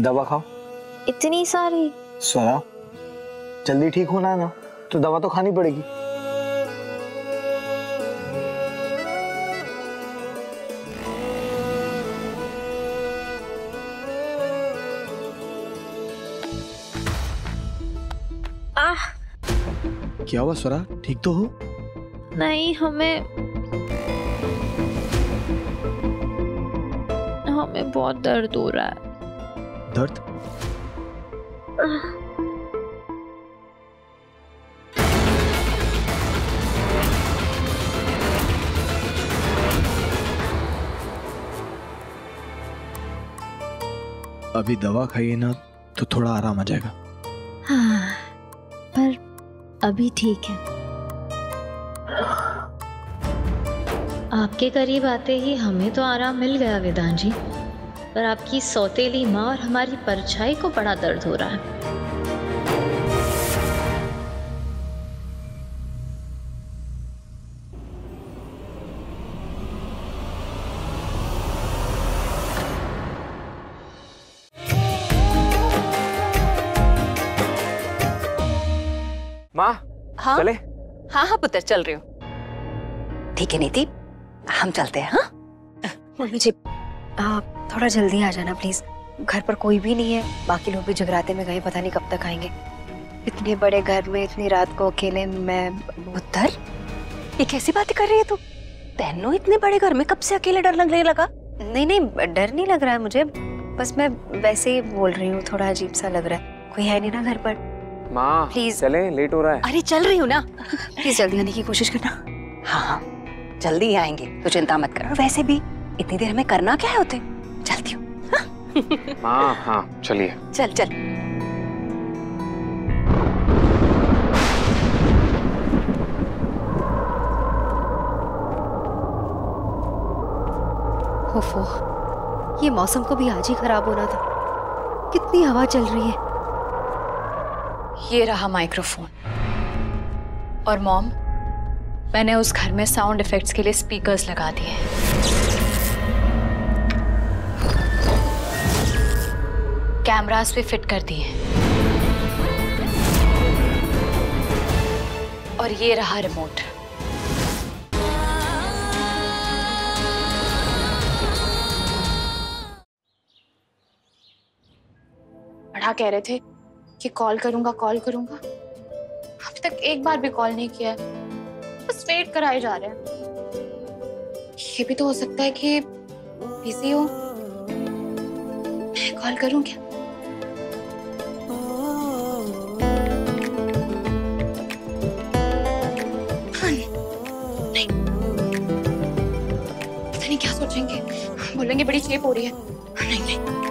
दवा खाओ। इतनी सारी। सोना जल्दी ठीक होना है ना तो दवा तो खानी पड़ेगी। आह। क्या हुआ स्वरा? ठीक तो हो? नहीं हमें हमें बहुत दर्द हो रहा है। दर्द? अभी दवा खाइए ना तो थोड़ा आराम आ जाएगा। हाँ, पर अभी ठीक है। आपके करीब आते ही हमें तो आराम मिल गया वेदांत जी पर आपकी सौतेली माँ और हमारी परछाई को बड़ा दर्द हो रहा है। माँ हाँ? चले। हाँ हाँ पुत्र चल रही हूँ। ठीक है नीति हम चलते हैं हाँ? मम्मी आप थोड़ा जल्दी आ जाना प्लीज़ घर पर कोई भी नहीं है। बाकी लोग भी जगराते में गए पता नहीं कब तक आएँगे। इतने बड़े घर में इतनी रात को अकेले मैं पुत्र ये कैसी बातें कर रही है तू? तेनू इतने बड़े घर में कब से अकेले डर लगने लगा? नहीं नहीं डर नहीं लग रहा है मुझे। बस मैं वैसे ही बोल रही हूँ थोड़ा अजीब सा लग रहा है। कोई है नहीं ना घर पर। माँ Please. चले लेट हो रहा है। अरे चल रही हूँ ना। प्लीज़ जल्दी आने की कोशिश करना। हाँ हाँ जल्दी आएँगे तो चिंता मत करो। वैसे भी इतनी देर हमें करना क्या है होते चलती हूँ। हाँ हाँ चलिए। चल चल। ओफो ये मौसम को भी आज ही खराब होना था। कितनी हवा चल रही है। ये रहा माइक्रोफोन। और मॉम मैंने उस घर में साउंड इफेक्ट्स के लिए स्पीकर्स लगा दिए हैं। कैमरास भी फिट कर दिए और ये रहा रिमोट बड़ा कह रहे थे कि कॉल करूँगा कॉल करूँगा। अब तक एक बार भी कॉल नहीं किया बस वेट कराए जा रहे हैं। ये भी तो हो सकता है कि बिज़ी हो। मैं कॉल करूँ क्या? बड़ी चेप हो रही है। नहीं नहीं।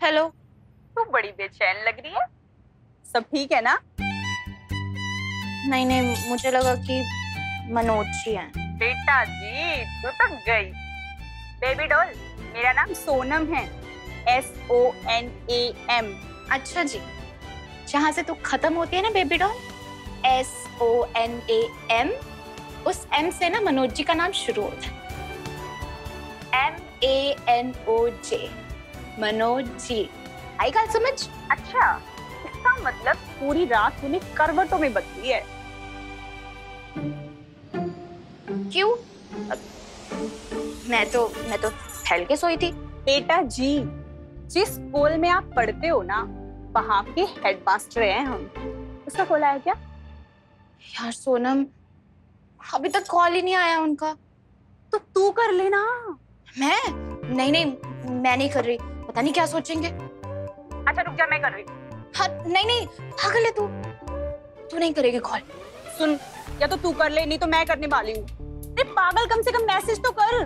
हेलो तू बड़ी बेचैन लग रही है। सब ठीक है ना? नहीं नहीं मुझे लगा कि मनोज जी हैं। बेटा जी तू तो गई। बेबी डॉल मेरा नाम सोनम है। S O N A M अच्छा जी। जहाँ से तू खत्म होती है ना baby doll S O N A M उस एम से ना मनोज जी का नाम शुरू होता है। M A N O J Manoj ji. आई गल समझ? अच्छा इसका मतलब पूरी रात तूने करवटों में बदली है। क्यों? मैं तो मैं तो फैल के सोई थी। बेटा जी जिस स्कूल में आप पढ़ते हो ना वहाँ के हेडमास्टर हैं हम। उसका खोला है क्या? यार सोनम अभी तक कॉल ही नहीं आया उनका। तो तू कर लेना। मैं? नहीं नहीं मैं नहीं कर रही। पता नहीं क्या सोचेंगे। अच्छा रुक जा मैं कर रही हूँ। नहीं नहीं पागल है तू। तू नहीं करेगी कॉल सुन या तो तू कर ले नहीं तो मैं करने वाली हूँ। अरे पागल कम से कम मैसेज तो कर।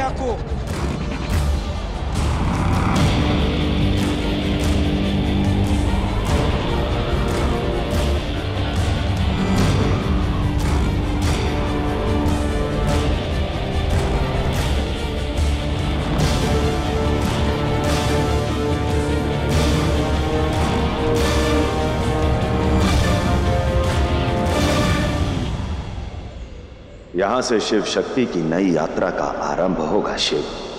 Yakup. यहाँ से शिव शक्ति की नई यात्रा का आरंभ होगा शिव।